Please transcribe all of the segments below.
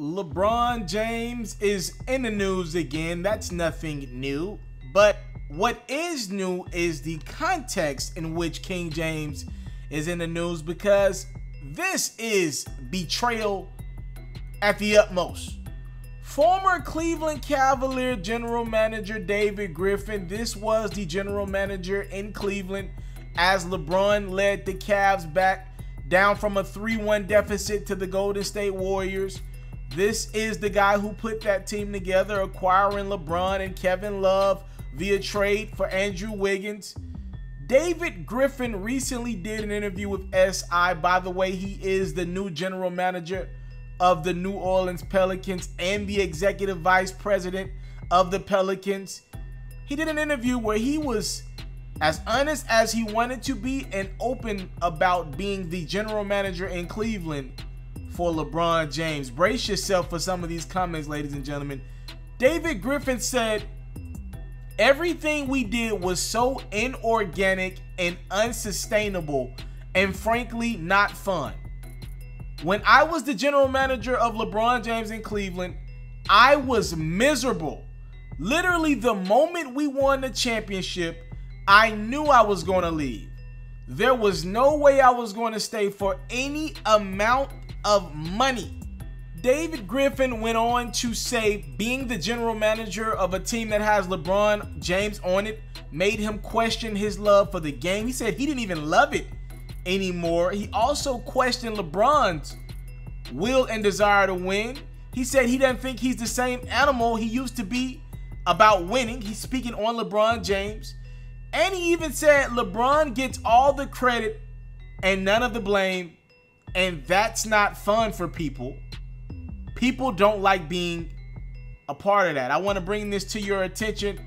LeBron James is in the news again. That's nothing new. But what is new is the context in which King James is in the news because this is betrayal at the utmost. Former Cleveland Cavalier general manager David Griffin, this was the general manager in Cleveland as LeBron led the Cavs back down from a 3 1 deficit to the Golden State Warriors. This is the guy who put that team together, acquiring LeBron and Kevin Love via trade for Andrew Wiggins. David Griffin recently did an interview with SI. By the way, he is the new general manager of the New Orleans Pelicans and the executive vice president of the Pelicans. He did an interview where he was as honest as he wanted to be and open about being the general manager in Cleveland for LeBron James. Brace yourself for some of these comments, ladies and gentlemen. David Griffin said, Everything we did was so inorganic and unsustainable, and frankly, not fun. When I was the general manager of LeBron James in Cleveland, I was miserable. Literally, the moment we won the championship, I knew I was going to leave. There was no way I was going to stay for any amount of money. David Griffin went on to say being the general manager of a team that has LeBron James on it made him question his love for the game. He said he didn't even love it anymore. He also questioned LeBron's will and desire to win. He said he doesn't think he's the same animal he used to be about winning. He's speaking on LeBron James. And he even said LeBron gets all the credit and none of the blame. And that's not fun for people. People don't like being a part of that. I want to bring this to your attention.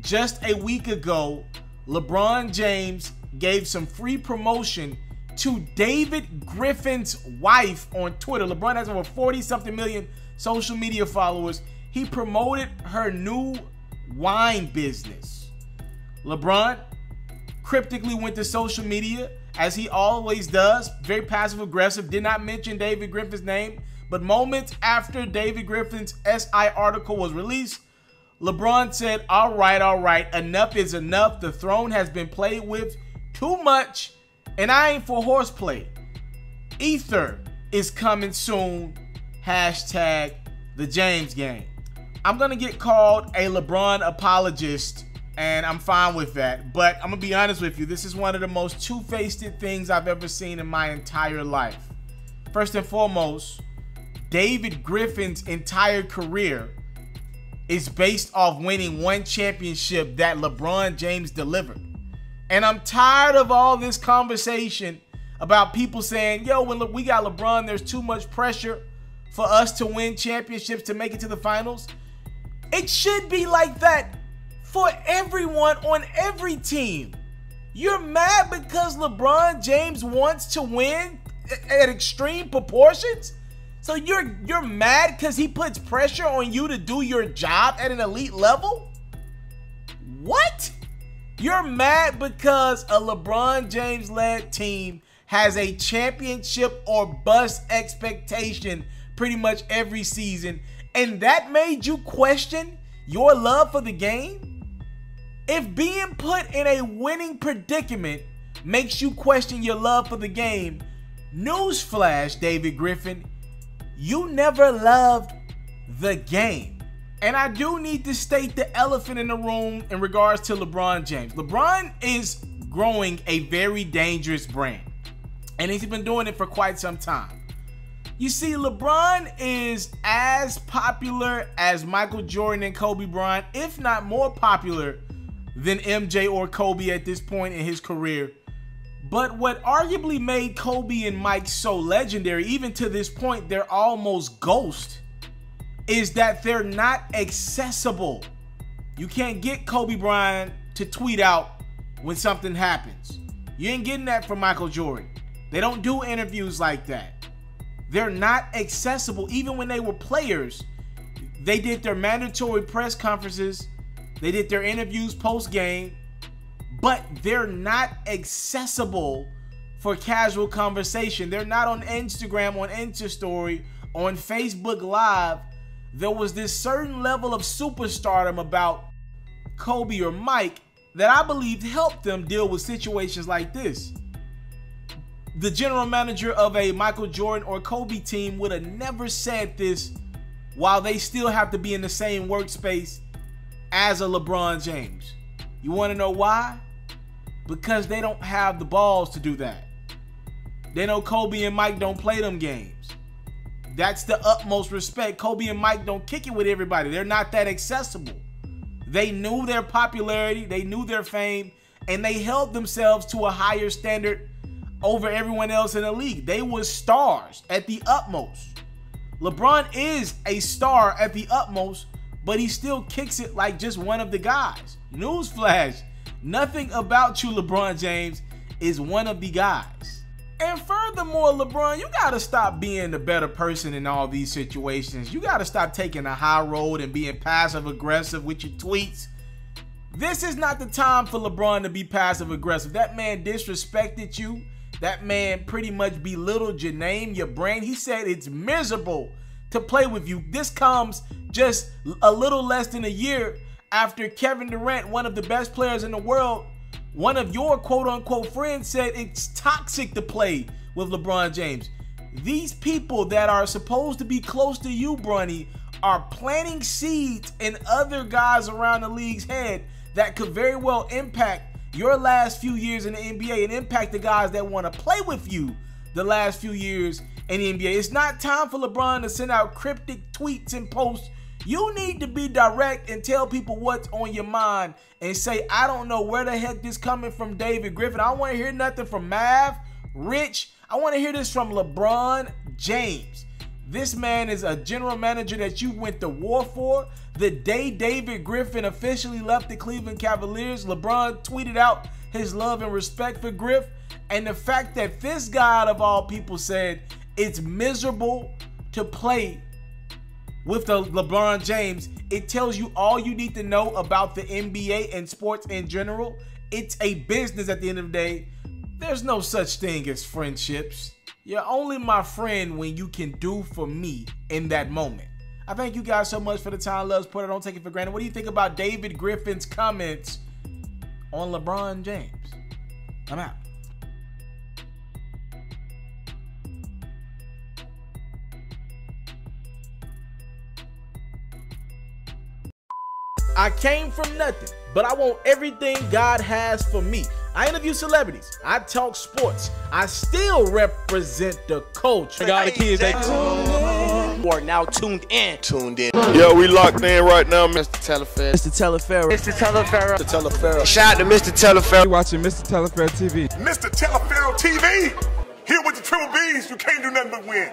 Just a week ago, LeBron James gave some free promotion to David Griffin's wife on Twitter. LeBron has over 40 something million social media followers. He promoted her new wine business. LeBron cryptically went to social media, as he always does, very passive aggressive, did not mention David Griffin's name. But moments after David Griffin's SI article was released, LeBron said, All right, all right, enough is enough. The throne has been played with too much, and I ain't for horseplay. Ether is coming soon. Hashtag the James Gang. I'm gonna get called a LeBron apologist and I'm fine with that. But I'm gonna be honest with you, this is one of the most two-faced things I've ever seen in my entire life. First and foremost, David Griffin's entire career is based off winning one championship that LeBron James delivered. And I'm tired of all this conversation about people saying, yo, when we got LeBron, there's too much pressure for us to win championships to make it to the finals. It should be like that for everyone on every team. You're mad because LeBron James wants to win at extreme proportions? So you're you're mad cuz he puts pressure on you to do your job at an elite level? What? You're mad because a LeBron James led team has a championship or bust expectation pretty much every season and that made you question your love for the game? If being put in a winning predicament makes you question your love for the game, newsflash, David Griffin, you never loved the game. And I do need to state the elephant in the room in regards to LeBron James. LeBron is growing a very dangerous brand, and he's been doing it for quite some time. You see, LeBron is as popular as Michael Jordan and Kobe Bryant, if not more popular than MJ or Kobe at this point in his career. But what arguably made Kobe and Mike so legendary, even to this point, they're almost ghost, is that they're not accessible. You can't get Kobe Bryant to tweet out when something happens. You ain't getting that from Michael Jordan. They don't do interviews like that. They're not accessible. Even when they were players, they did their mandatory press conferences they did their interviews post game, but they're not accessible for casual conversation. They're not on Instagram, on Insta Story, on Facebook Live, there was this certain level of superstardom about Kobe or Mike that I believed helped them deal with situations like this. The general manager of a Michael Jordan or Kobe team would have never said this while they still have to be in the same workspace as a LeBron James. You want to know why? Because they don't have the balls to do that. They know Kobe and Mike don't play them games. That's the utmost respect. Kobe and Mike don't kick it with everybody. They're not that accessible. They knew their popularity, they knew their fame, and they held themselves to a higher standard over everyone else in the league. They were stars at the utmost. LeBron is a star at the utmost, but he still kicks it like just one of the guys. Newsflash, nothing about you, LeBron James, is one of the guys. And furthermore, LeBron, you got to stop being the better person in all these situations. You got to stop taking the high road and being passive aggressive with your tweets. This is not the time for LeBron to be passive aggressive. That man disrespected you. That man pretty much belittled your name, your brand. He said it's miserable to play with you. This comes just a little less than a year after Kevin Durant, one of the best players in the world, one of your quote unquote friends said it's toxic to play with LeBron James. These people that are supposed to be close to you, Bronny, are planting seeds in other guys around the league's head that could very well impact your last few years in the NBA and impact the guys that want to play with you the last few years in the NBA. It's not time for LeBron to send out cryptic tweets and posts you need to be direct and tell people what's on your mind and say, I don't know where the heck this coming from David Griffin. I want to hear nothing from Mav, Rich. I want to hear this from LeBron James. This man is a general manager that you went to war for. The day David Griffin officially left the Cleveland Cavaliers, LeBron tweeted out his love and respect for Griff. And the fact that this guy, out of all people, said it's miserable to play with the LeBron James, it tells you all you need to know about the NBA and sports in general. It's a business at the end of the day. There's no such thing as friendships. You're only my friend when you can do for me in that moment. I thank you guys so much for the time, loves put. I don't take it for granted. What do you think about David Griffin's comments on LeBron James? I'm out. I came from nothing, but I want everything God has for me. I interview celebrities. I talk sports. I still represent the culture. I got the kids. They are now tuned in. Tuned in. Yo, we locked in right now, Mr. Taliaferro. Mr. Taliaferro. Mr. Taliaferro. Mr. Taliaferro. Shout out to Mr. Taliaferro. You watching Mr. Taliaferro TV. Mr. Taliaferro TV. Here with the triple B's, you can't do nothing but win.